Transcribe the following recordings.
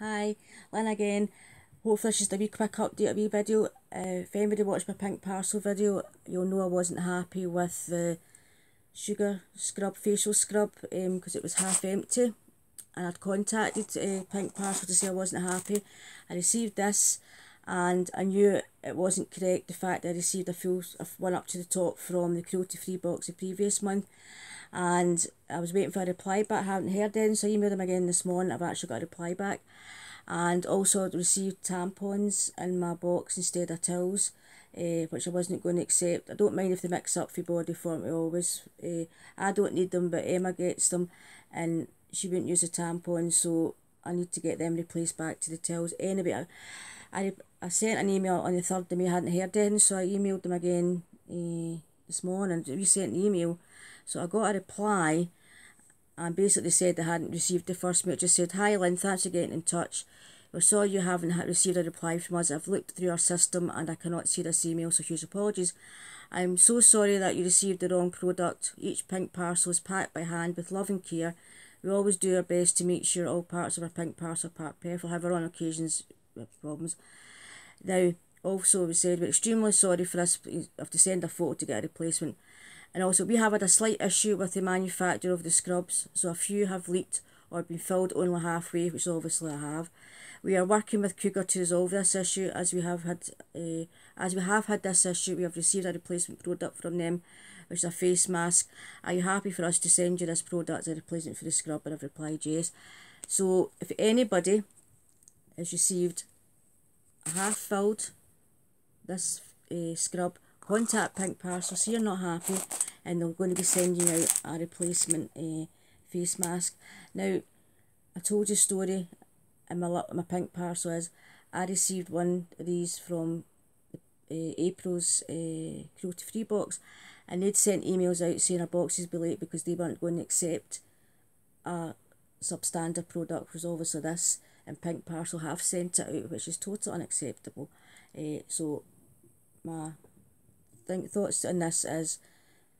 Hi, Lynn again. Hopefully it's just a wee quick update, a wee video. Uh, if anybody watched my pink parcel video, you'll know I wasn't happy with the sugar scrub, facial scrub, because um, it was half empty. And I'd contacted uh, Pink Parcel to say I wasn't happy. I received this and I knew it wasn't correct the fact I received a full one up to the top from the cruelty free box the previous month and I was waiting for a reply back, I haven't heard anything, so I emailed them again this morning, I've actually got a reply back. And also received tampons in my box instead of towels, uh, which I wasn't going to accept. I don't mind if they mix up for Bodyform, always. Uh, I don't need them, but Emma gets them, and she wouldn't use a tampon, so I need to get them replaced back to the towels. Anyway, I, I, I sent an email on the 3rd of May, I hadn't heard anything, so I emailed them again uh, this morning, we sent an email so I got a reply and basically said I hadn't received the first mail. Just said, Hi Lynn, thanks for getting in touch. We saw you haven't received a reply from us. I've looked through our system and I cannot see this email, so huge apologies. I'm so sorry that you received the wrong product. Each pink parcel is packed by hand with love and care. We always do our best to make sure all parts of our pink parcel are packed perfectly, however on occasions we have problems. Now, also we said we're extremely sorry for this, we have to send a photo to get a replacement. And also we have had a slight issue with the manufacture of the scrubs, so a few have leaked or been filled only halfway, which obviously I have. We are working with Cougar to resolve this issue as we have had uh, as we have had this issue we have received a replacement product from them which is a face mask. Are you happy for us to send you this product as a replacement for the scrub? And I've replied yes. So if anybody has received a half filled this uh, scrub contact Pink Parcel, so you're not happy, and they're going to be sending out a replacement uh, face mask. Now, I told you a story, and my, my Pink Parcel is, I received one of these from uh, April's uh, cruelty free box, and they'd sent emails out saying our boxes be late because they weren't going to accept a substandard product, was obviously this, and Pink Parcel have sent it out, which is totally unacceptable. Uh, so, my think thoughts on this is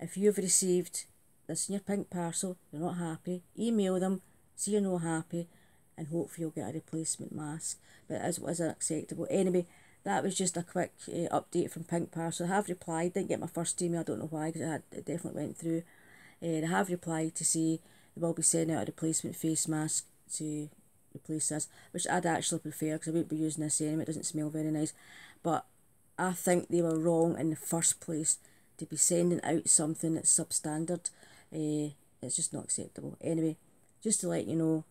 if you've received this in your pink parcel, you're not happy, email them, see you're not happy, and hopefully you'll get a replacement mask. But as was unacceptable. Anyway, that was just a quick uh, update from Pink Parcel. I have replied, didn't get my first email, I don't know why, because it, it definitely went through. Uh, I have replied to say they will be sending out a replacement face mask to replace this, which I'd actually prefer because I won't be using this anyway, it doesn't smell very nice. But I think they were wrong in the first place to be sending out something that's substandard. Uh, it's just not acceptable. Anyway, just to let you know,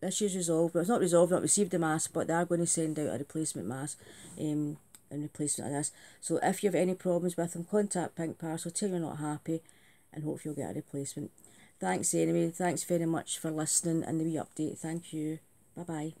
this is resolved. Well, it's not resolved, not received the mask, but they are going to send out a replacement mask um, in replacement of this. So if you have any problems with them, contact Pink Parcel, tell you're not happy, and hope you'll get a replacement. Thanks anyway. Thanks very much for listening and the wee update. Thank you. Bye-bye.